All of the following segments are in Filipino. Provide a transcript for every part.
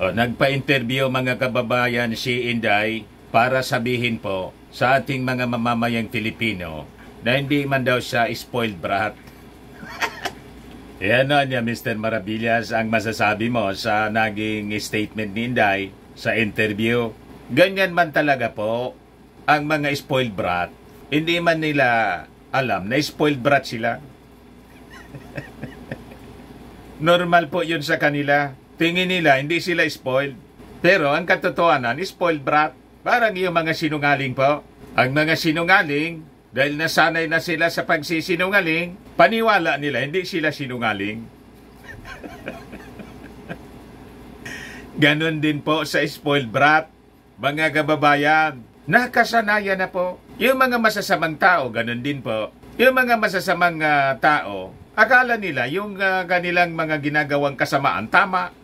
O, nagpa-interview mga kababayan si Inday para sabihin po sa ating mga mamamayang Filipino na hindi man daw siya spoiled brat. Yan na niya, Mr. Maravillas, ang masasabi mo sa naging statement ni Inday sa interview. Ganyan man talaga po ang mga spoiled brat. Hindi man nila alam na spoiled brat sila. Normal po yun sa kanila. Tingin nila, hindi sila spoiled. Pero ang katotohanan, spoiled brat. Parang yung mga sinungaling po. Ang mga sinungaling, dahil nasanay na sila sa pagsisinungaling, paniwala nila, hindi sila sinungaling. Ganon din po sa spoiled brat. Mga kababayan, nakasanayan na po. Yung mga masasamang tao, ganon din po. Yung mga masasamang uh, tao, akala nila yung uh, kanilang mga ginagawang kasamaan tama.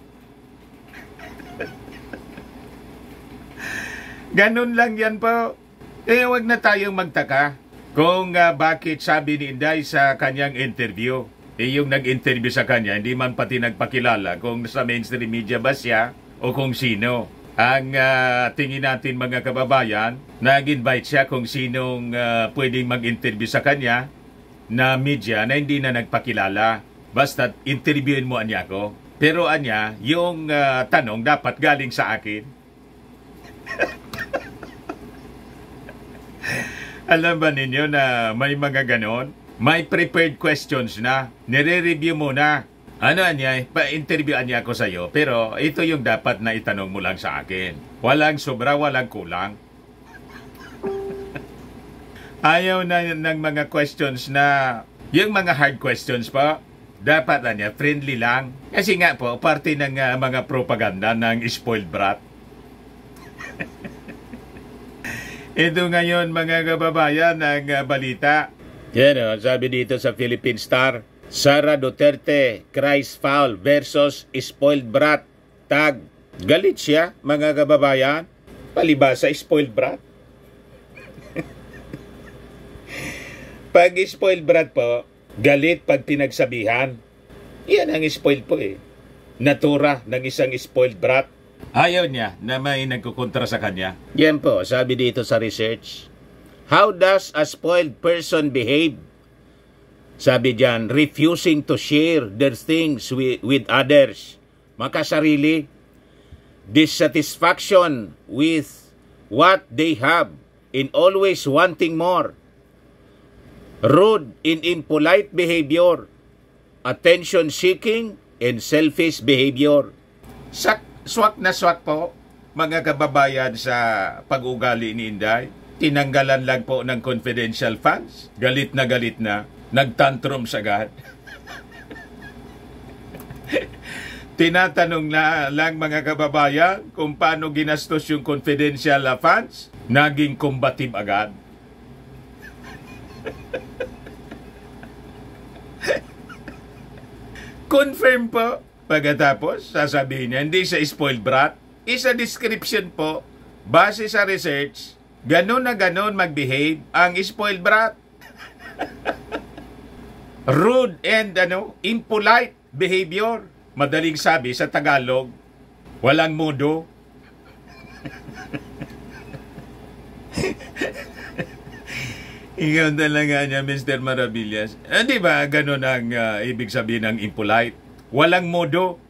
Ganun lang yan po. Eh, wag na tayong magtaka kung uh, bakit sabi ni Inday sa kanyang interview. Eh, yung nag-interview sa kanya, hindi man pati nagpakilala kung sa mainstream media ba siya o kung sino. Ang uh, tingin natin mga kababayan, nag-invite siya kung sinong uh, pwedeng mag-interview sa kanya na media na hindi na nagpakilala. Basta interviewin mo anya ko. Pero anya, yung uh, tanong dapat galing sa akin. Alam ba ninyo na may mga ganon? May prepared questions na. Nire-review mo na ano niya, pa-interviewan niya ako sa iyo, pero ito yung dapat na itanong mo lang sa akin. Walang sobra, walang kulang. Ayaw na ng mga questions na, yung mga hard questions pa, dapat na niya, friendly lang. Kasi nga po, parte ng uh, mga propaganda ng spoiled brat. ito ngayon mga kababayan ng uh, balita. Yan o, sabi dito sa Philippine Star, Sara Duterte, Christ Foul versus Spoiled Brat. Tag. Galit siya, mga kababayan. Palibasa, spoiled brat. pag spoiled brat po, galit pag pinagsabihan. Yan ang spoiled po eh. Natura ng isang spoiled brat. Ayaw niya na may nagkukontra sa kanya. Yan po, sabi dito sa research. How does a spoiled person behave? Sabi diyan, refusing to share their things with, with others. Makasarili. Dissatisfaction with what they have in always wanting more. Rude in impolite behavior. Attention seeking and selfish behavior. Sak, swak na swak po mga kababayan sa pag-ugali ni Inday. Tinanggalan lang po ng confidential funds. Galit na galit na nagtantrum agad. Tinatanong na lang mga kababayan kung paano ginastos yung confidential funds, naging combative agad. Confirm po. Pagkatapos, sasabihin niya, hindi sa spoiled brat. Isa description po, base sa research, ganun na ganun mag-behave ang spoiled brat rude and ano, impolite behavior. Madaling sabi sa Tagalog, walang modo. Ikaw talaga niya, Mr. Maravillas. Eh, di ba, ganun ang uh, ibig sabihin ng impolite? Walang modo.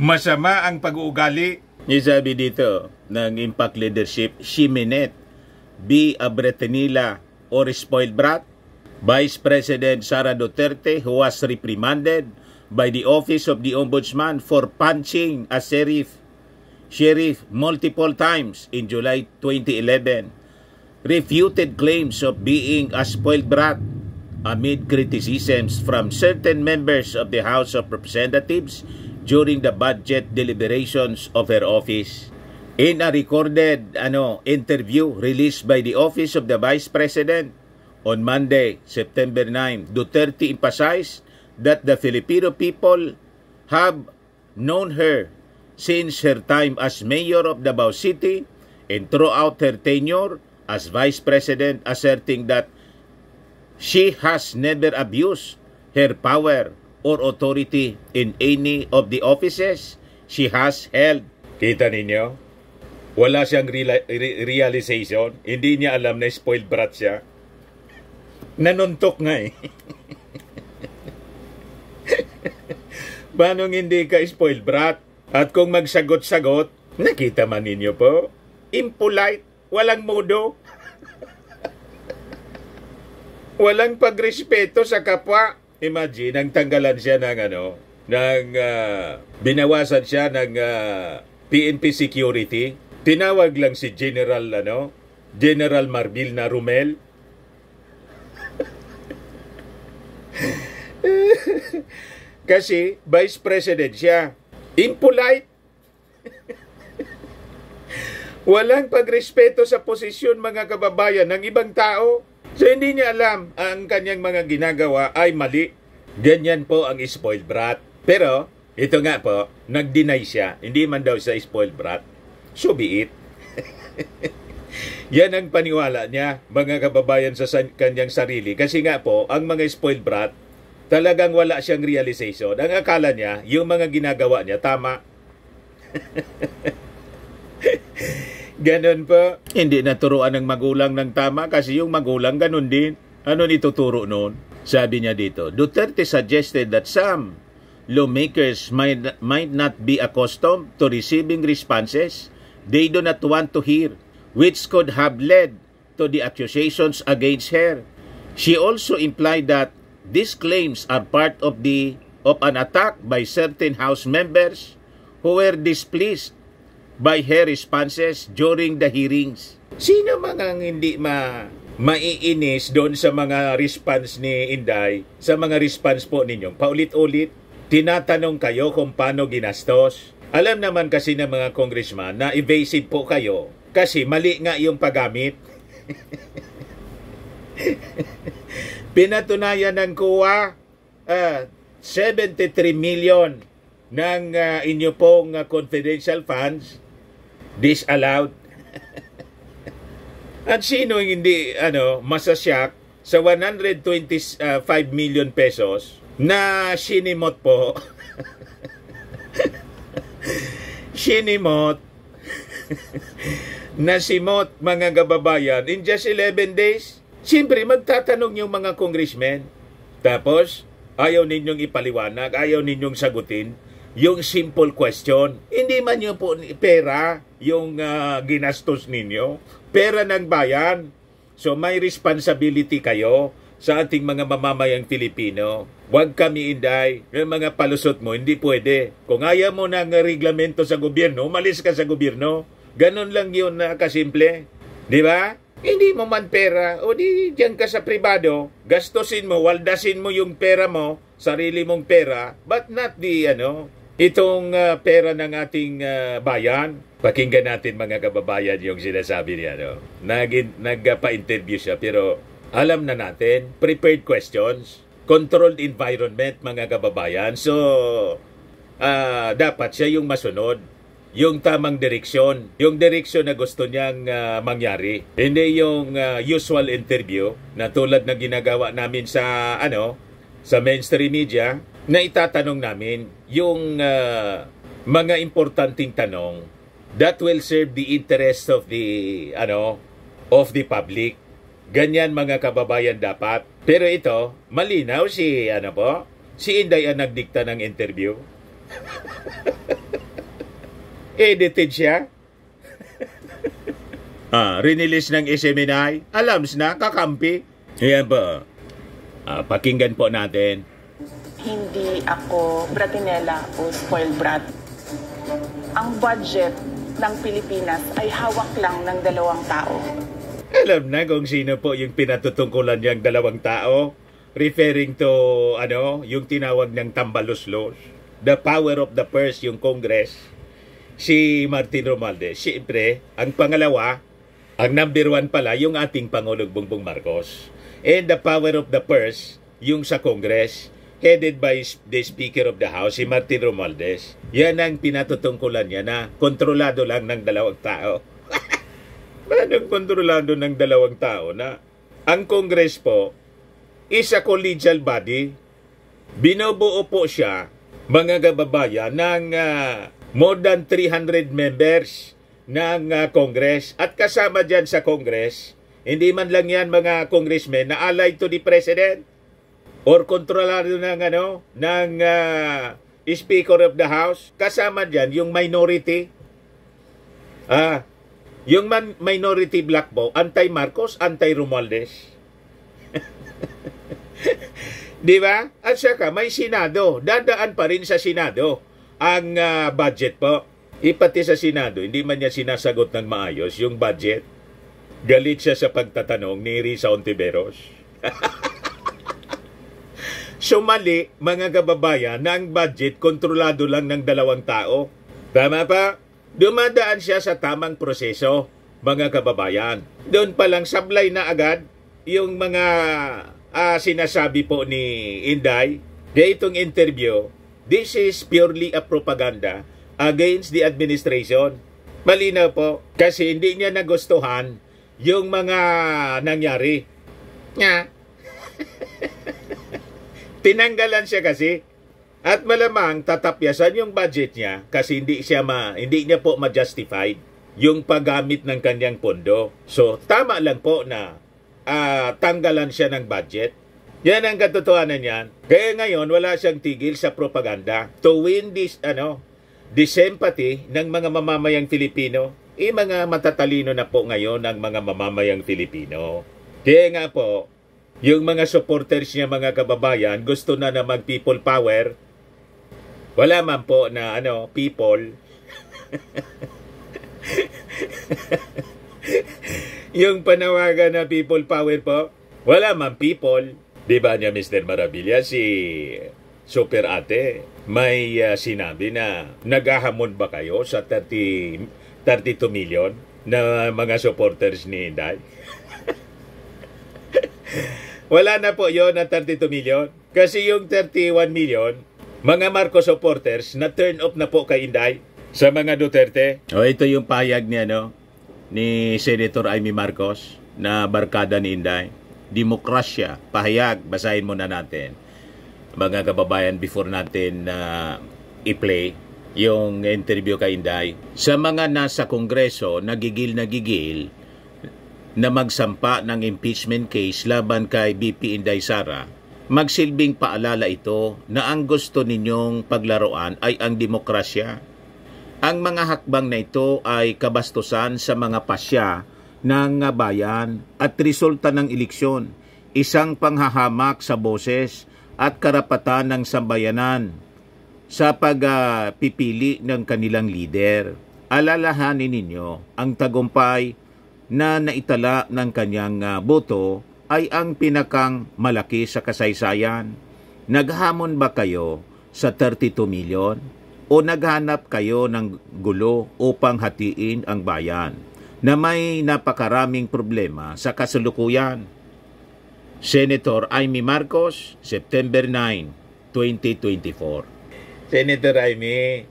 Masama ang pag-uugali. Isabi dito ng Impact Leadership, Shiminet, B. Abretenila, or spoiled brat, Vice President Sara Duterte who was reprimanded by the Office of the Ombudsman for punching a sheriff, sheriff multiple times in July 2011, refuted claims of being a spoiled brat amid criticisms from certain members of the House of Representatives during the budget deliberations of her office. In a recorded ano, interview released by the Office of the Vice President on Monday, September 9, Duterte emphasized that the Filipino people have known her since her time as mayor of Davao City and throughout her tenure as vice president asserting that she has never abused her power or authority in any of the offices she has held. Kita ninyo? Wala siyang realization. Hindi niya alam na spoiled brat siya. Nanuntok nga eh. Paano hindi ka spoiled brat? At kung magsagot-sagot, nakita man ninyo po, impolite, walang modo. Walang pagrespeto sa kapwa. Imagine, ang tanggalan siya ng ano, ng uh, binawasan siya ng uh, ah, PNP security. Tinawag lang si General ano, General Marbil na Rumel. Kasi vice president siya. Impolite. Walang pagrespeto sa posisyon mga kababayan ng ibang tao. So hindi niya alam ang kanyang mga ginagawa ay mali. Ganyan po ang spoiled brat. Pero ito nga po, nag-deny siya. Hindi man daw sa spoiled brat. So be it. Yan ang paniwala niya, mga kababayan sa kanyang sarili. Kasi nga po, ang mga spoiled brat, talagang wala siyang realization. Ang akala niya, yung mga ginagawa niya, tama. Ganon po. Hindi naturuan ng magulang ng tama kasi yung magulang ganon din. Ano nituturo noon? Sabi niya dito, Duterte suggested that some lawmakers might, might not be accustomed to receiving responses they do not want to hear, which could have led to the accusations against her. She also implied that these claims are part of the of an attack by certain House members who were displeased by her responses during the hearings. Sino mga hindi ma maiinis doon sa mga response ni Inday, sa mga response po ninyo? Paulit-ulit, tinatanong kayo kung paano ginastos. Alam naman kasi ng mga congressman na evasive po kayo kasi mali nga yung paggamit. Pinatunayan ng kuwa uh, 73 million ng uh, inyo pong uh, confidential funds disallowed. At sino hindi ano masasyak sa 125 million pesos na sinimot po? Sinimot. Na simot mga kababayan in just 11 days. Siyempre magtatanong yung mga congressmen. Tapos ayaw ninyong ipaliwanag ayaw ninyong sagutin yung simple question. Hindi man yung po pera yung uh, ginastos ninyo. Pera ng bayan. So may responsibility kayo sa ating mga mamamayang Pilipino. Huwag kami inday. Yung mga palusot mo, hindi pwede. Kung ayaw mo ng reglamento sa gobyerno, umalis ka sa gobyerno. Ganon lang yun na kasimple. Di ba? Hindi mo man pera, o di diyan ka sa pribado, gastusin mo, waldasin mo yung pera mo, sarili mong pera, but not the, ano, Itong uh, pera ng ating uh, bayan, pakinggan natin mga kababayan yung sinasabi niya. No? Nag, nagpa-interview siya pero alam na natin, prepared questions, controlled environment mga kababayan. So, uh, dapat siya yung masunod yung tamang direksyon, yung direksyon na gusto niyang uh, mangyari. Hindi yung uh, usual interview na tulad na ginagawa namin sa ano, sa mainstream media na itatanong namin yung uh, mga importanteng tanong that will serve the interest of the ano of the public. Ganyan mga kababayan dapat. Pero ito, malinaw si ano po, si Inday ang nagdikta ng interview. Edited siya. ah, rinilis ng SMNI. Alams na, kakampi. Yan po. Ah, pakinggan po natin hindi ako bratinela o spoiled brat. Ang budget ng Pilipinas ay hawak lang ng dalawang tao. Alam na kung sino po yung pinatutungkulan niyang dalawang tao. Referring to, ano, yung tinawag ng tambaluslos. The power of the purse, yung Congress. Si Martin Romualdez. Siyempre, ang pangalawa, ang number one pala, yung ating Pangulong Bongbong Marcos. And the power of the purse, yung sa Congress headed by the Speaker of the House, si Martin Romualdez. Yan ang pinatutungkulan niya na kontrolado lang ng dalawang tao. Paano kontrolado ng dalawang tao na ang Congress po is a collegial body. Binubuo po siya, mga kababayan, ng uh, more than 300 members ng uh, Congress. At kasama dyan sa Congress, hindi man lang yan mga congressmen na allied to the President or kontrolado ng, ano, ng uh, Speaker of the House. Kasama dyan yung minority. Ah, yung man, minority black vote, anti-Marcos, anti-Romualdez. Di ba? At saka may Senado. Dadaan pa rin sa Senado ang uh, budget po. Ipati sa Senado, hindi man niya sinasagot ng maayos yung budget. Galit siya sa pagtatanong ni Risa Ontiveros. Sumali, mga kababayan, na ang budget kontrolado lang ng dalawang tao. Tama pa? Dumadaan siya sa tamang proseso, mga kababayan. Doon pa lang sablay na agad yung mga uh, sinasabi po ni Inday, kaya itong interview, this is purely a propaganda against the administration. Malinaw po, kasi hindi niya nagustuhan yung mga nangyari. Nga. Tinanggalan siya kasi at malamang tatapyasan yung budget niya kasi hindi siya ma, hindi niya po ma-justified yung paggamit ng kanyang pondo. So tama lang po na uh, tanggalan siya ng budget. Yan ang katotohanan niyan. Kaya ngayon, wala siyang tigil sa propaganda to win this, ano, the sympathy ng mga mamamayang Filipino. Eh, mga matatalino na po ngayon ang mga mamamayang Filipino. Kaya nga po, yung mga supporters niya, mga kababayan, gusto na na mag people power. Wala man po na, ano, people. yung panawagan na people power po, wala man people. Di ba niya Mr. Marabilla si Super Ate may uh, sinabi na naghahamon ba kayo sa 30, 32 million na mga supporters ni Inday? wala na po yon na 32 million. Kasi yung 31 million, mga Marcos supporters na turn off na po kay Inday sa mga Duterte. O ito yung payag niya no ni Senator Amy Marcos na barkada ni Inday. Demokrasya, pahayag, basahin muna natin. Mga kababayan, before natin uh, i-play yung interview kay Inday. Sa mga nasa kongreso, nagigil na magsampa ng impeachment case laban kay BP Inday Sara, magsilbing paalala ito na ang gusto ninyong paglaruan ay ang demokrasya ang mga hakbang na ito ay kabastusan sa mga pasya ng bayan at resulta ng eleksyon, isang panghahamak sa boses at karapatan ng sambayanan sa pagpipili uh, ng kanilang lider. Alalahanin ninyo ang tagumpay na naitala ng kanyang uh, boto ay ang pinakang malaki sa kasaysayan. Naghamon ba kayo sa 32 milyon? o naghanap kayo ng gulo upang hatiin ang bayan na may napakaraming problema sa kasalukuyan. Senator Amy Marcos, September 9, 2024. Senator Amy,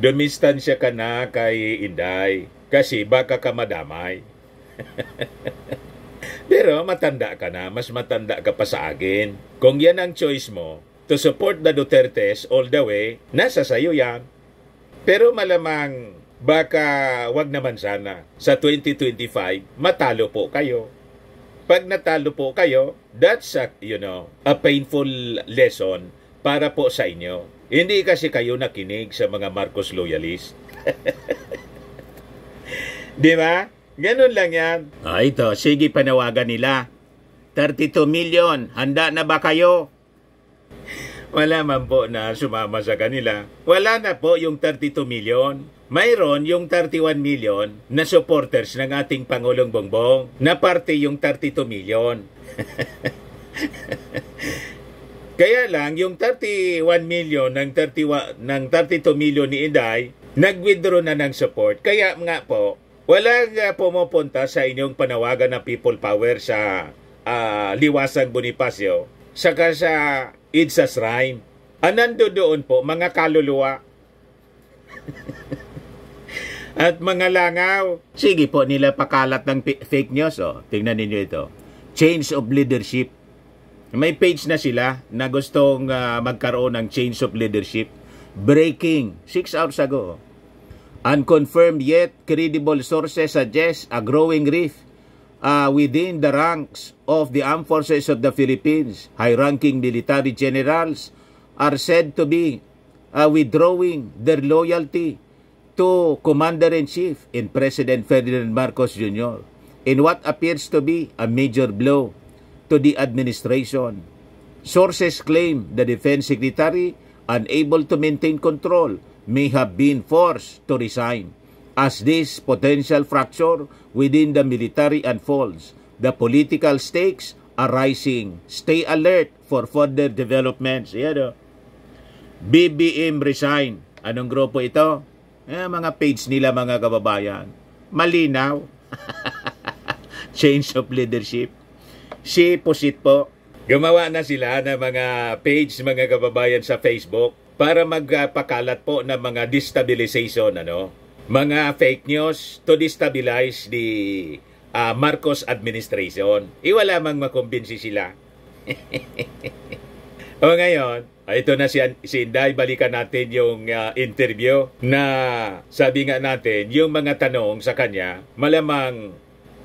dumistansya ka na kay Inday kasi baka ka madamay. Pero matanda ka na, mas matanda ka pa sa akin. Kung yan ang choice mo, to support the Dutertes all the way, nasa sayo yan. Pero malamang baka wag naman sana sa 2025 matalo po kayo. Pag natalo po kayo, that's a, you know, a painful lesson para po sa inyo. Hindi kasi kayo nakinig sa mga Marcos loyalist. Di ba? Ganun lang yan. Ah, ito, sige panawagan nila. 32 million, handa na ba kayo? Wala man po na sumama sa kanila. Wala na po yung 32 million. Mayroon yung 31 million na supporters ng ating Pangulong Bongbong na parte yung 32 million. Kaya lang, yung 31 million ng, 31, ng 32 million ni Inday, nag-withdraw na ng support. Kaya nga po, wala nga pumupunta sa inyong panawagan ng people power sa uh, Liwasang Bonifacio, saka sa Idsas Rhyme. Anando doon po, mga kaluluwa. At mga langaw. Sige po, nila pakalat ng fake news. Oh. Tingnan ninyo ito. Change of leadership. May page na sila na gustong uh, magkaroon ng change of leadership. Breaking, 6 hours ago. Unconfirmed yet, credible sources suggest a growing rift uh, within the ranks of the armed forces of the Philippines. High-ranking military generals are said to be uh, withdrawing their loyalty to Commander-in-Chief in President Ferdinand Marcos Jr. in what appears to be a major blow to the administration. Sources claim the Defense Secretary, unable to maintain control, may have been forced to resign. As this potential fracture within the military unfolds, the political stakes are rising. Stay alert for further developments. Yan o. BBM resign. Anong grupo ito? Eh, mga page nila mga kababayan. Malinaw. Change of leadership. Si Pusit po. Gumawa na sila ng mga page mga kababayan sa Facebook para magpakalat po ng mga destabilization ano mga fake news to destabilize the uh, Marcos administration. Iwala mang makumbinsi sila. o ngayon, ito na si, si Inday, balikan natin yung uh, interview na sabi nga natin, yung mga tanong sa kanya, malamang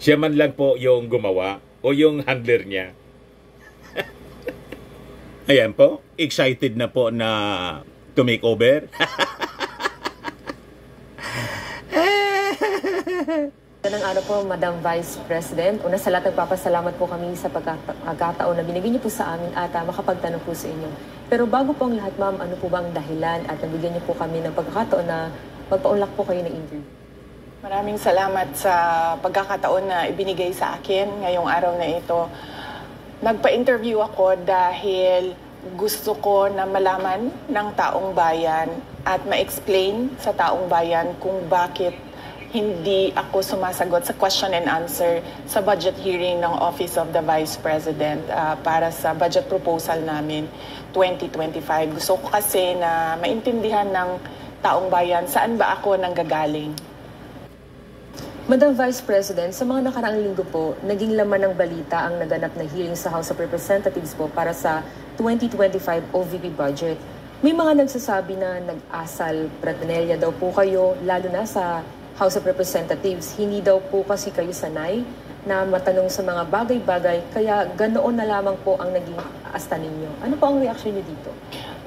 siya man lang po yung gumawa o yung handler niya. Ayan po, excited na po na to make over. Ganang araw po, Madam Vice President. Una sa lahat, nagpapasalamat po kami sa pagkakataon na binigyan niyo po sa amin at uh, makapagtanong po sa inyo. Pero bago po ang lahat, ma'am, ano po ba ang dahilan at nabigyan niyo po kami ng pagkakataon na magpaunlak po kayo ng interview? Maraming salamat sa pagkakataon na ibinigay sa akin ngayong araw na ito. Nagpa-interview ako dahil gusto ko na malaman ng taong bayan at ma-explain sa taong bayan kung bakit hindi ako sumasagot sa question and answer sa budget hearing ng Office of the Vice President uh, para sa budget proposal namin 2025. Gusto ko kasi na maintindihan ng taong bayan saan ba ako nanggagaling. Madam Vice President, sa mga nakaraang linggo po, naging laman ng balita ang naganap na hearing sa House of Representatives po para sa 2025 OVP budget. May mga nagsasabi na nag-asal Pratnelia daw po kayo, lalo na sa House of Representatives. Hindi daw po kasi kayo sanay na matanong sa mga bagay-bagay, kaya ganoon na lamang po ang naging asta ninyo. Ano po ang reaction niyo dito?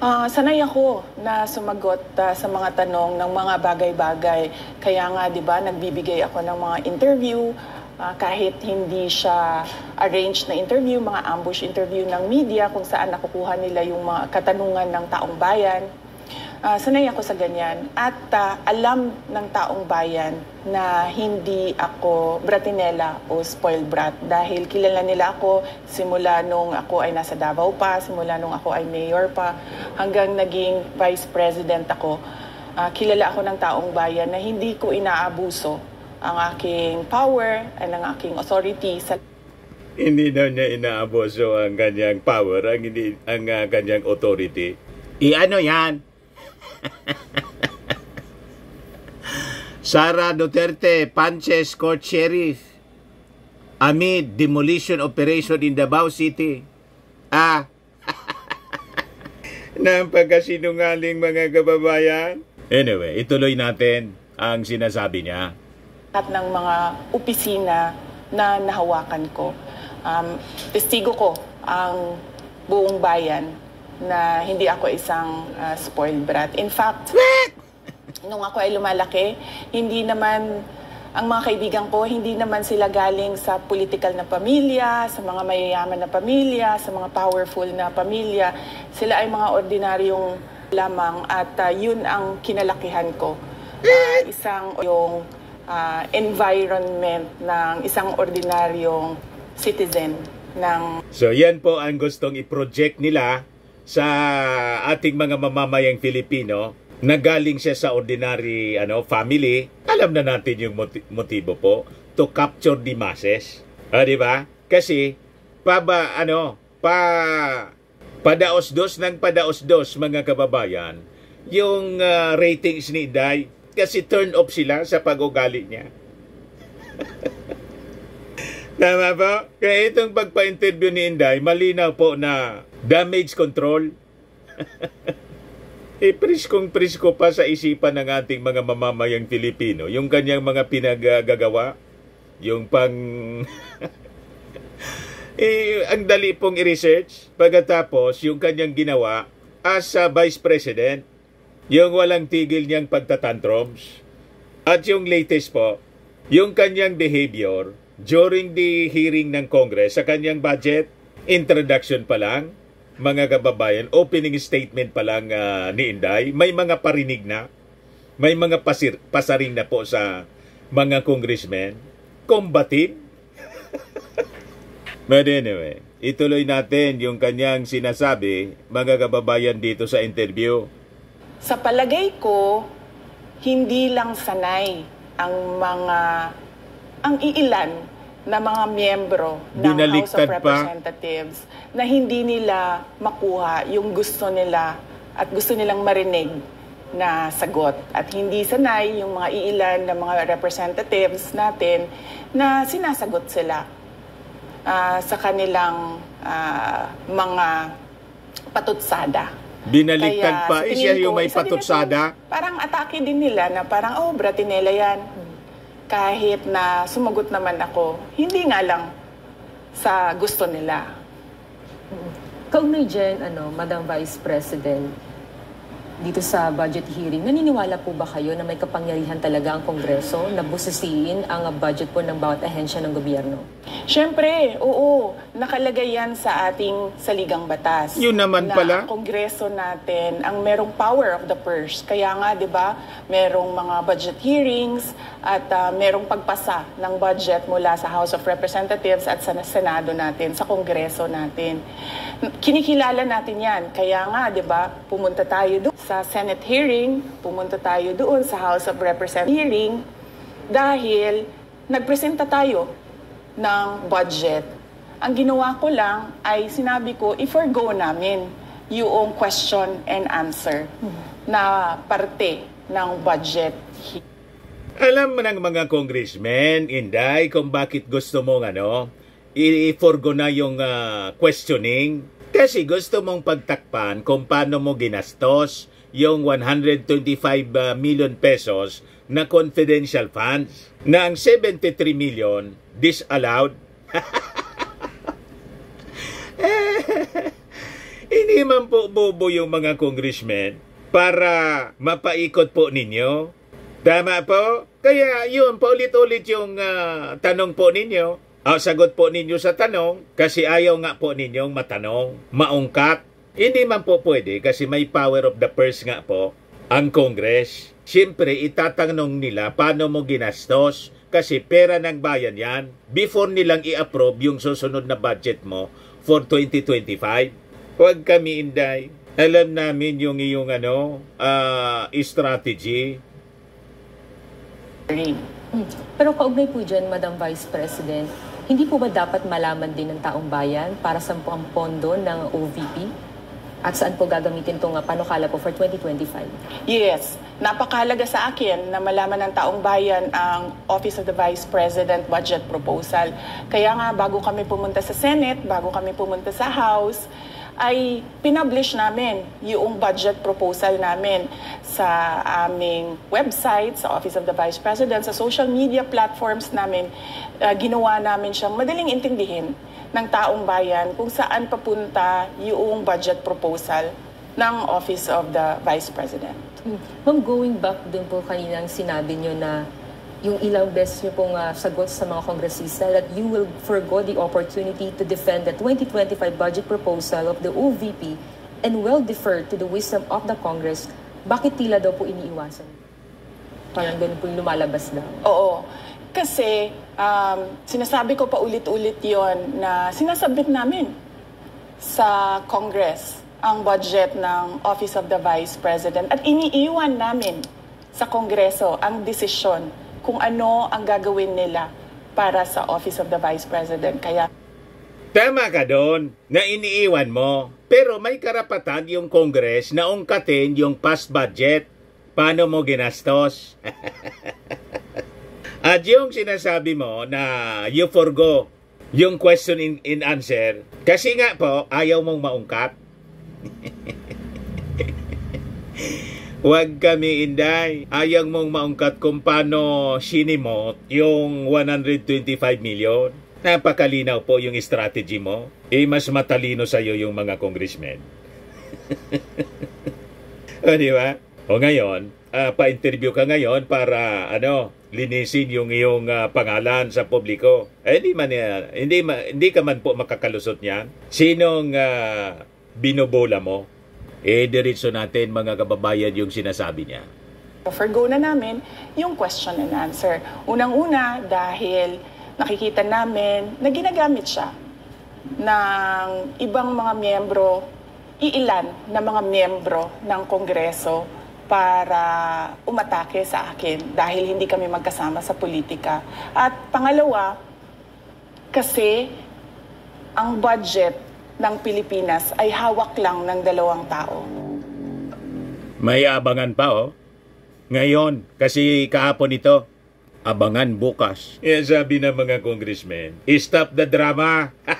Uh, sanay ako na sumagot uh, sa mga tanong ng mga bagay-bagay. Kaya nga, di ba, nagbibigay ako ng mga interview, uh, kahit hindi siya arranged na interview, mga ambush interview ng media kung saan nakukuha nila yung mga katanungan ng taong bayan. Uh, sanay ako sa ganyan. At uh, alam ng taong bayan na hindi ako bratinela o spoiled brat dahil kilala nila ako simula nung ako ay nasa Davao pa, simula nung ako ay mayor pa, hanggang naging vice president ako. Uh, kilala ako ng taong bayan na hindi ko inaabuso ang aking power at ang aking authority sa hindi daw niya inaabuso ang kanyang power, ang, hindi, ang uh, kanyang authority. I-ano yan? Sara Duterte punches court sheriff amid demolition operation in Davao City. Ah, ng pagkasinungaling mga kababayan. Anyway, ituloy natin ang sinasabi niya. At ng mga opisina na nahawakan ko. Um, testigo ko ang buong bayan na hindi ako isang uh, spoiled brat. In fact, nung ako ay lumalaki, hindi naman ang mga kaibigan ko, hindi naman sila galing sa political na pamilya, sa mga mayayaman na pamilya, sa mga powerful na pamilya. Sila ay mga ordinaryong lamang at uh, yun ang kinalakihan ko. Uh, isang yung uh, environment ng isang ordinaryong citizen ng So yan po ang gustong i-project nila sa ating mga mamamayang Filipino na galing siya sa ordinary ano family, alam na natin yung motibo po to capture the masses. Ah, di ba? Kasi pa ba ano, pa padaos-dos ng padaos-dos mga kababayan, yung uh, ratings ni Day kasi turn off sila sa pag-ugali niya. Tama po? Kaya itong pagpa-interview ni Inday, malinaw po na damage control. eh, priskong prisko pa sa isipan ng ating mga mamamayang Pilipino. Yung kanyang mga pinagagawa, yung pang... eh, ang dali pong i-research. Pagkatapos, yung kanyang ginawa as a Vice President, yung walang tigil niyang pagtatantrums. At yung latest po, yung kanyang behavior during the hearing ng Congress sa kanyang budget, introduction pa lang, mga kababayan, opening statement pa lang uh, ni Inday, may mga parinig na, may mga pasir, pasaring na po sa mga congressmen, combative. But anyway, ituloy natin yung kanyang sinasabi, mga kababayan dito sa interview. Sa palagay ko, hindi lang sanay ang mga ang iilan na mga miyembro ng House of Representatives pa. na hindi nila makuha yung gusto nila at gusto nilang marinig na sagot. At hindi sanay yung mga iilan na mga representatives natin na sinasagot sila uh, sa kanilang uh, mga patutsada. Binaliktad pa. Eh, siya yung may patutsada? Parang atake din nila na parang, oh, bratinela yan kahit na sumagot naman ako, hindi nga lang sa gusto nila. Kaugnay dyan, ano, Madam Vice President, dito sa budget hearing, naniniwala po ba kayo na may kapangyarihan talaga ang Kongreso na busisiin ang budget po ng bawat ahensya ng gobyerno? Siyempre, oo. Nakalagay yan sa ating saligang batas. Yun naman na pala. Kongreso natin ang merong power of the purse. Kaya nga, di ba, merong mga budget hearings at uh, merong pagpasa ng budget mula sa House of Representatives at sa Senado natin, sa Kongreso natin. Kinikilala natin yan. Kaya nga, di ba, pumunta tayo doon sa Senate hearing, pumunta tayo doon sa House of Representatives hearing dahil nagpresenta tayo ng budget. Ang ginawa ko lang ay sinabi ko, i-forgo namin yung question and answer na parte ng budget. Alam mo ng mga congressmen, Inday, kung bakit gusto mong ano, i-forgo na yung uh, questioning. Kasi gusto mong pagtakpan kung paano mo ginastos yung 125 uh, million pesos na confidential funds na ang 73 million disallowed. Hindi man po bobo yung mga congressmen para mapaikot po ninyo. Tama po? Kaya yun, paulit-ulit yung uh, tanong po ninyo. Uh, sagot po ninyo sa tanong kasi ayaw nga po ninyong matanong, maungkat hindi man po pwede kasi may power of the purse nga po ang Congress. Siyempre, itatanong nila paano mo ginastos kasi pera ng bayan yan before nilang i-approve yung susunod na budget mo for 2025. Huwag kami, Inday. Alam namin yung iyong ano, uh, strategy. Pero kaugnay po dyan, Madam Vice President, hindi po ba dapat malaman din ng taong bayan para sa pondo ng OVP? At saan po gagamitin itong uh, panukala po for 2025? Yes. Napakalaga sa akin na malaman ng taong bayan ang Office of the Vice President budget proposal. Kaya nga bago kami pumunta sa Senate, bago kami pumunta sa House, ay pinublish namin yung budget proposal namin sa aming website, sa Office of the Vice President, sa social media platforms namin. Uh, ginawa namin siyang madaling intindihin ng taong bayan kung saan papunta yung budget proposal ng Office of the Vice President. Ma'am, going back din po kaninang sinabi nyo na yung ilang beses nyo pong uh, sagot sa mga kongresista that you will forgo the opportunity to defend the 2025 budget proposal of the OVP and will defer to the wisdom of the Congress, bakit tila daw po iniiwasan? Parang ganun po yung lumalabas daw. Oo. Kasi um, sinasabi ko pa ulit-ulit yon na sinasabit namin sa Congress ang budget ng Office of the Vice President at iniiwan namin sa Kongreso ang desisyon kung ano ang gagawin nila para sa Office of the Vice President. Kaya Tama ka doon na iniiwan mo. Pero may karapatan yung Congress na ungkatin yung past budget. Paano mo ginastos? At yung sinasabi mo na you forgo yung question in, in answer. Kasi nga po, ayaw mong maungkat. Huwag kami, Inday. Ayaw mong maungkat kung paano sinimot yung 125 million. Napakalinaw po yung strategy mo. Eh, mas matalino sa'yo yung mga congressmen. o, di ba? O ngayon, uh, pa-interview ka ngayon para, ano, linisin yung iyong uh, pangalan sa publiko. Eh, hindi man, uh, hindi, hindi ka man po makakalusot niyan. Sinong uh, binobola mo? eh diretso natin mga kababayan yung sinasabi niya. Forgo na namin yung question and answer. Unang-una dahil nakikita namin na ginagamit siya ng ibang mga miyembro, iilan na mga miyembro ng Kongreso para umatake sa akin dahil hindi kami magkasama sa politika. At pangalawa, kasi ang budget ng Pilipinas ay hawak lang ng dalawang tao. May abangan pa oh. Ngayon, kasi kahapon ito, abangan bukas. Kaya sabi ng mga congressmen, stop the drama.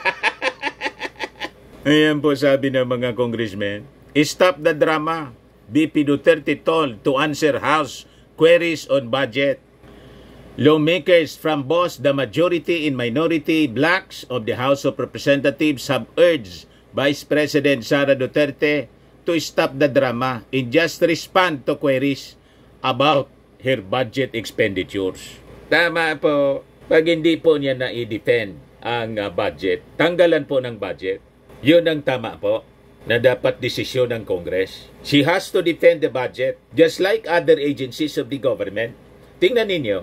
Ayan po sabi ng mga congressmen, stop the drama. BP Duterte told to answer House queries on budget. Lawmakers from both the majority and minority blocks of the House of Representatives have urged Vice President Sara Duterte to stop the drama and just respond to queries about her budget expenditures. Tama po, pag hindi po niya na i-defend ang uh, budget, tanggalan po ng budget. Yun ang tama po na dapat desisyon ng Congress. She has to defend the budget just like other agencies of the government. Tingnan ninyo,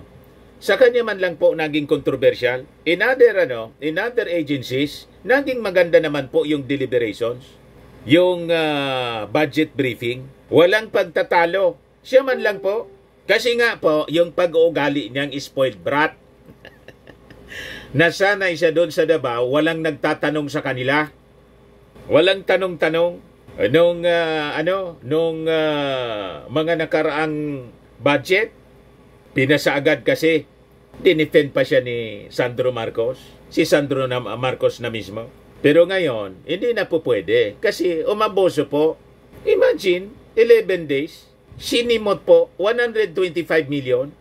sa kanya man lang po naging controversial. In other, ano, in other agencies, naging maganda naman po yung deliberations, yung uh, budget briefing. Walang pagtatalo. Siya man lang po. Kasi nga po, yung pag-uugali niyang spoiled brat. Nasanay siya doon sa Davao, walang nagtatanong sa kanila. Walang tanong-tanong. Nung, uh, ano, nung uh, mga nakaraang budget, Pinasa agad kasi dinefend pa siya ni Sandro Marcos. Si Sandro na Marcos na mismo. Pero ngayon, hindi na po pwede. Kasi umaboso po. Imagine, 11 days, sinimot po 125 million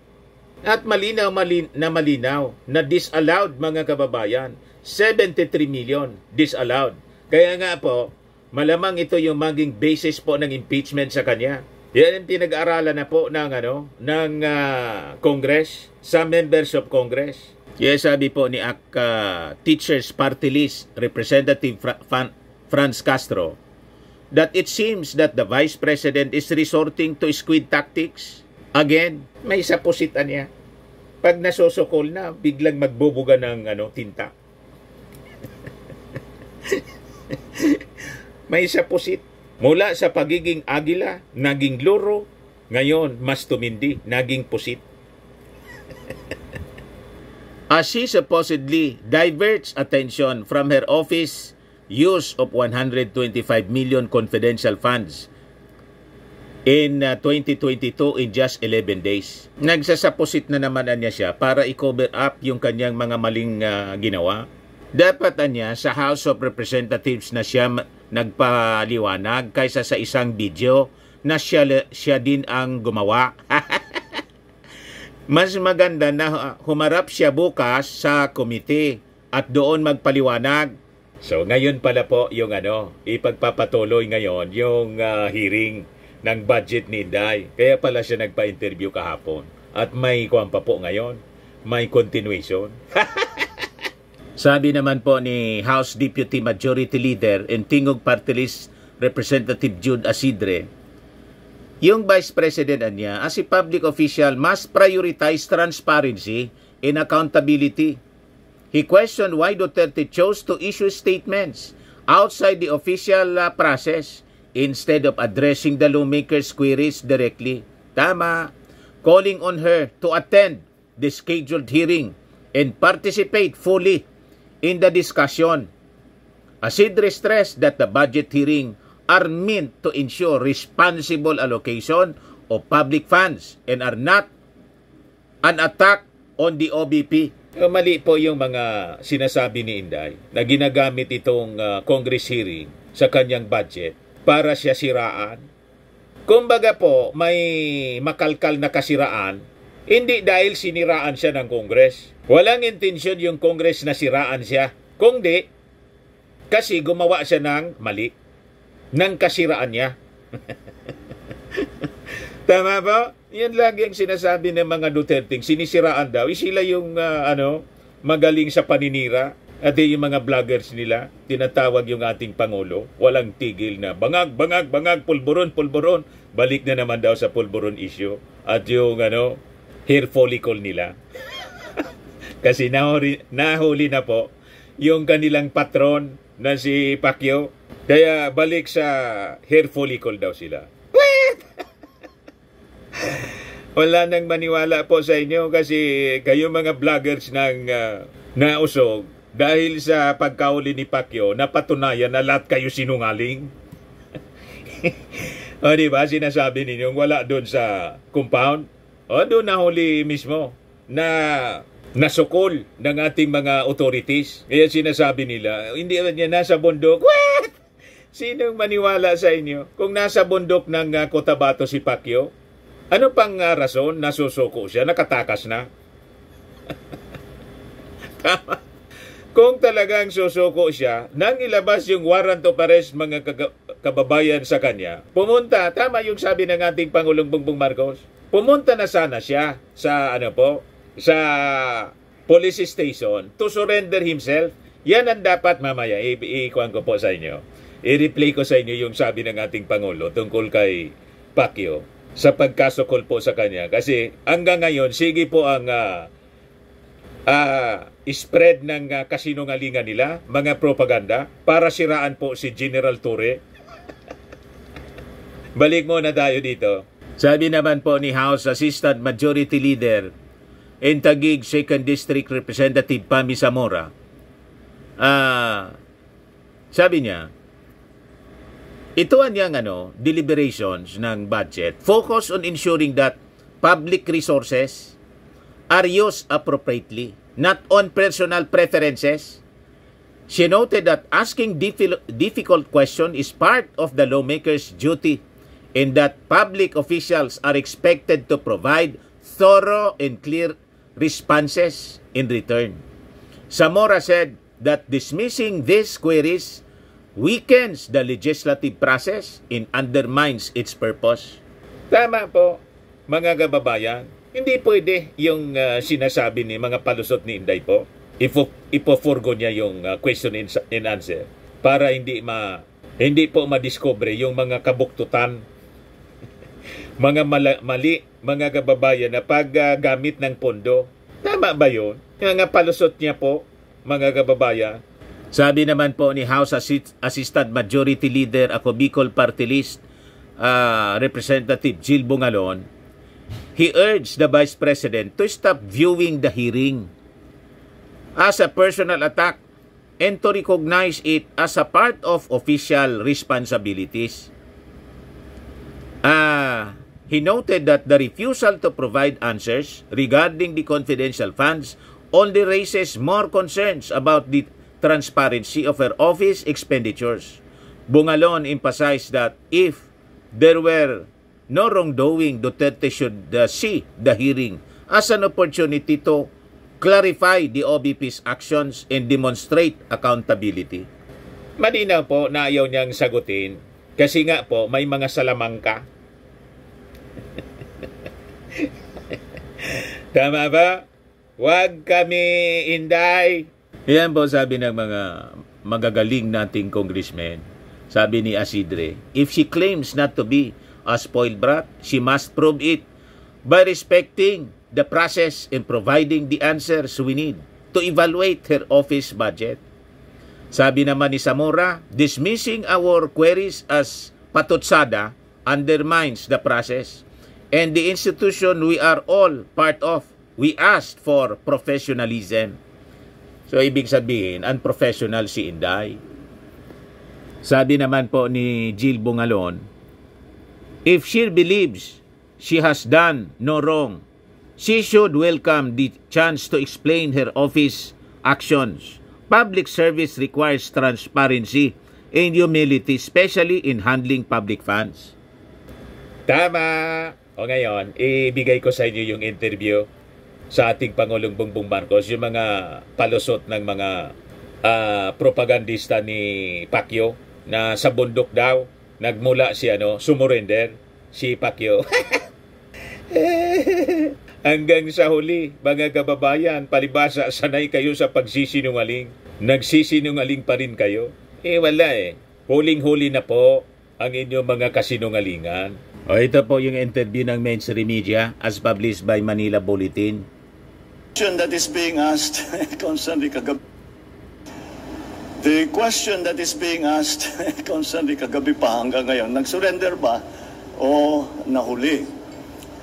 at malinaw malin, na malinaw na disallowed mga kababayan. 73 million disallowed. Kaya nga po, malamang ito yung maging basis po ng impeachment sa kanya. Yan ang pinag-aaralan na po ng ano ng uh, Congress sa members of Congress. Yes, sabi po ni AK uh, Teachers Party List Representative Fra- Fan- Franz Castro that it seems that the Vice President is resorting to squid tactics. Again, may sapositan niya. Pag nasosokol na, biglang magbubuga ng ano, tinta. may saposit. Mula sa pagiging agila, naging luro, ngayon mas tumindi, naging pusit. As she supposedly diverts attention from her office use of 125 million confidential funds in uh, 2022 in just 11 days. Nagsasaposit na naman niya siya para i-cover up yung kanyang mga maling uh, ginawa. Dapat niya sa House of Representatives na siya nagpaliwanag kaysa sa isang video na siya, siya din ang gumawa. Mas maganda na humarap siya bukas sa komite at doon magpaliwanag. So ngayon pala po yung ano, ipagpapatuloy ngayon yung uh, hearing ng budget ni Inday. Kaya pala siya nagpa-interview kahapon. At may kuwan po ngayon. May continuation. Sabi naman po ni House Deputy Majority Leader and Tingog Party List Representative Jude Asidre, yung Vice President niya as a public official must prioritize transparency and accountability. He questioned why Duterte chose to issue statements outside the official uh, process instead of addressing the lawmakers' queries directly. Tama. Calling on her to attend the scheduled hearing and participate fully in the discussion. Asidre stressed that the budget hearing are meant to ensure responsible allocation of public funds and are not an attack on the OBP. Mali po yung mga sinasabi ni Inday na ginagamit itong uh, Congress hearing sa kanyang budget para siya siraan. Kumbaga po, may makalkal na kasiraan, hindi dahil siniraan siya ng Congress. Walang intensyon yung Congress na siraan siya. Kung di, kasi gumawa siya ng mali, ng kasiraan niya. Tama ba? Yan lagi ang sinasabi ng mga Duterte. Sinisiraan daw. Eh, sila yung uh, ano, magaling sa paninira. At yung mga vloggers nila, tinatawag yung ating Pangulo, walang tigil na bangag, bangag, bangag, pulburon, pulburon. Balik na naman daw sa pulburon issue. At yung ano, hair follicle nila. Kasi nahuli, nahuli na po yung kanilang patron na si Pacquiao. Kaya balik sa hair follicle daw sila. Wala nang maniwala po sa inyo kasi kayo mga vloggers ng uh, nausog dahil sa pagkauli ni Pacquiao napatunayan na lahat kayo sinungaling. o di ba sinasabi ninyo wala doon sa compound? O doon nahuli mismo na nasukol ng ating mga authorities. Kaya sinasabi nila, hindi niya nasa bundok. What? Sinong maniwala sa inyo? Kung nasa bundok ng uh, Cotabato si Pacquiao, ano pang uh, rason na susuko siya? Nakatakas na? Kung talagang susuko siya, nang ilabas yung warrant of arrest mga kababayan sa kanya, pumunta, tama yung sabi ng ating Pangulong Bongbong Marcos, pumunta na sana siya sa ano po, sa police station to surrender himself. Yan ang dapat mamaya, i-ikuan ko po sa inyo. I-replay ko sa inyo yung sabi ng ating Pangulo tungkol kay Pacquiao sa pagkasukol po sa kanya. Kasi hanggang ngayon, sige po ang uh, uh, spread ng uh, kasinungalingan nila, mga propaganda, para siraan po si General Ture. Balik muna tayo dito. Sabi naman po ni House Assistant Majority Leader in Taguig 2nd District Representative Pami Zamora, uh, sabi niya, ito ang yung ano, deliberations ng budget focus on ensuring that public resources are used appropriately, not on personal preferences. She noted that asking difficult questions is part of the lawmaker's duty and that public officials are expected to provide thorough and clear responses in return. Zamora said that dismissing these queries weakens the legislative process and undermines its purpose. Tama po, mga kababayan. Hindi pwede yung uh, sinasabi ni mga palusot ni Inday po. Ipo, ipo-forgo niya yung uh, question and answer para hindi ma hindi po madiscover yung mga kabuktutan mga mala, mali mga kababayan na paggamit uh, ng pondo. Tama ba yun? Yung mga palusot niya po, mga kababayan, sabi naman po ni House Assistant Majority Leader ako Bicol Party List uh, Representative Jill Bungalon, he urged the Vice President to stop viewing the hearing as a personal attack and to recognize it as a part of official responsibilities. He noted that the refusal to provide answers regarding the confidential funds only raises more concerns about the transparency of her office expenditures. Bungalon emphasized that if there were no wrongdoing, Duterte should uh, see the hearing as an opportunity to clarify the OBP's actions and demonstrate accountability. Malinaw po na ayaw niyang sagutin kasi nga po may mga salamangka. Tama ba? Huwag kami inday yan po sabi ng mga magagaling nating congressmen. Sabi ni Asidre, if she claims not to be a spoiled brat, she must prove it by respecting the process and providing the answers we need to evaluate her office budget. Sabi naman ni Zamora, dismissing our queries as patutsada undermines the process and the institution we are all part of. We asked for professionalism So, ibig sabihin, unprofessional si Inday. Sabi naman po ni Jill Bungalon, if she believes she has done no wrong, She should welcome the chance to explain her office actions. Public service requires transparency and humility, especially in handling public funds. Tama! O ngayon, ibigay ko sa inyo yung interview sa ating Pangulong Bongbong Marcos, yung mga palusot ng mga uh, propagandista ni Pacquiao na sa bundok daw nagmula si ano, sumurrender si Pacquiao. Hanggang sa huli, mga kababayan, palibasa, sanay kayo sa pagsisinungaling. Nagsisinungaling pa rin kayo. Eh wala eh. Huling-huli na po ang inyong mga kasinungalingan. O ito po yung interview ng mainstream media as published by Manila Bulletin. That is being asked constantly kagabi. The question that is being asked constantly kagabi pa hanggang ngayon, nag-surrender ba o nahuli?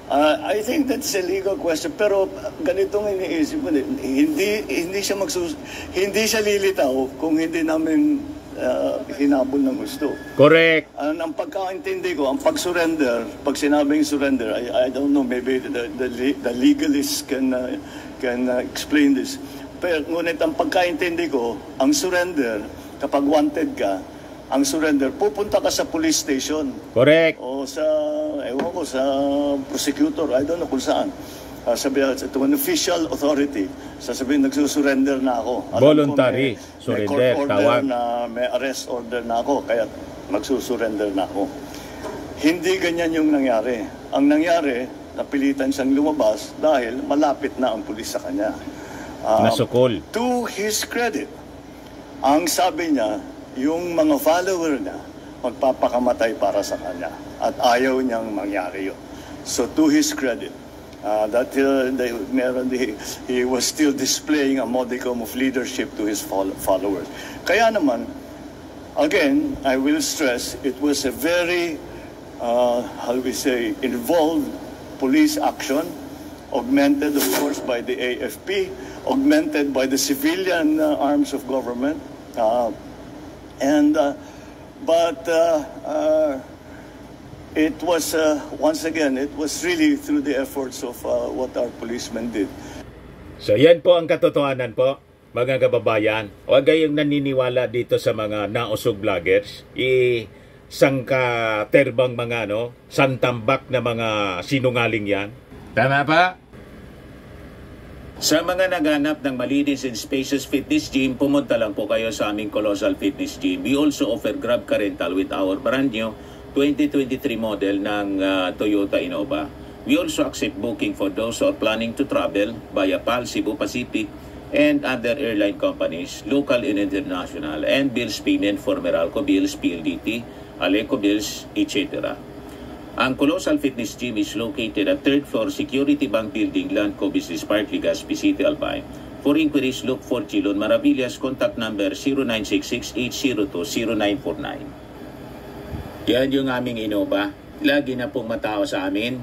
Uh, I think that's a legal question pero ganitong iniisip ko hindi hindi siya magsus hindi siya lilitaw kung hindi namin uh, hinabol ng gusto. Correct. Uh, ang pagkaintindi ko, ang pag-surrender, pag sinabing surrender, I, I don't know, maybe the, the, the legalists can, uh, can uh, explain this. Pero ngunit ang pagkaintindi ko, ang surrender, kapag wanted ka, ang surrender, pupunta ka sa police station. Correct. O sa, ewan ko, sa prosecutor, I don't know kung saan. Uh, sabi, to an official authority, sasabihin, nagsusurrender na ako. Alam Voluntary ko, may, surrender, may court order tawag. na may arrest order na ako, kaya magsusurrender na ako. Hindi ganyan yung nangyari. Ang nangyari, napilitan siyang lumabas dahil malapit na ang pulis sa kanya. Um, Nasukol. To his credit, ang sabi niya, yung mga follower niya magpapakamatay para sa kanya at ayaw niyang mangyari yun. So to his credit, uh, that uh, meron, he, he was still displaying a modicum of leadership to his followers. Kaya naman, again, I will stress, it was a very, uh, how do we say, involved police action, augmented, of course, by the AFP, augmented by the civilian uh, arms of government, uh, And uh, but uh, it was uh, once again it was really through the efforts of uh, what our policemen did. So yan po ang katotohanan po mga kababayan. Huwag kayong naniniwala dito sa mga nausog vloggers. I sangka terbang mga no, santambak na mga sinungaling yan. Tama pa? Sa mga naghanap ng malinis and spacious fitness gym, pumunta lang po kayo sa aming Colossal Fitness Gym. We also offer Grab Car Rental with our brand new 2023 model ng uh, Toyota Innova. We also accept booking for those who are planning to travel via PAL, Cebu Pacific, and other airline companies, local and international, and bills payment for Meralco Bills, PLDT, Aleco Bills, etc. Ang Colossal Fitness Gym is located at 3rd floor Security Bank Building, Landco Business Park, Legazpi City, Albay. For inquiries, look for Chilon Maravillas. Contact number 0966-802-0949. Yan yung aming Innova. Lagi na pong matao sa amin.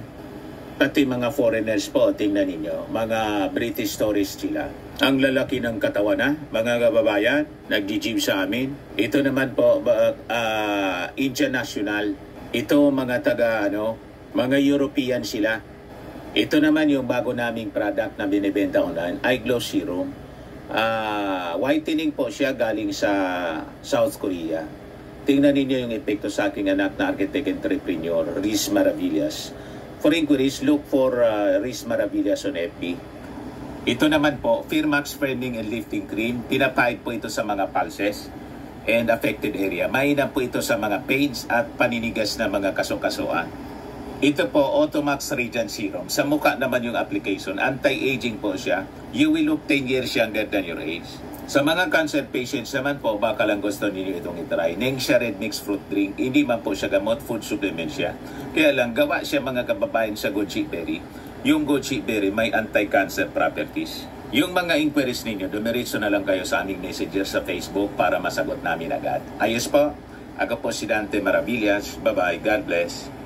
Pati mga foreigners po, tingnan ninyo. Mga British tourists sila. Ang lalaki ng katawan na, mga kababayan, nag-gym sa amin. Ito naman po, uh, Indian National ito mga taga ano, mga European sila. Ito naman yung bago naming product na binibenta online, iGlow Serum. Uh, whitening po siya galing sa South Korea. Tingnan ninyo yung epekto sa aking anak na architect entrepreneur, Riz Maravillas. For inquiries, look for uh, Riz Maravillas on FB. Ito naman po, Firmax Framing and Lifting Cream. Pinapahid po ito sa mga pulses and affected area. Mainam po ito sa mga pains at paninigas na mga kasukasuan. Ito po, Automax Radiant Serum. Sa mukha naman yung application. Anti-aging po siya. You will look 10 years younger than your age. Sa mga cancer patients naman po, baka lang gusto ninyo itong itry. Nengsia Red Mix Fruit Drink. Hindi man po siya gamot, food supplement siya. Kaya lang, gawa siya mga kababayan sa goji berry. Yung goji berry may anti-cancer properties. Yung mga inquiries ninyo, dumiritso na lang kayo sa aming messenger sa Facebook para masagot namin agad. Ayos po, ako po si Dante Maravillas. Bye-bye. God bless.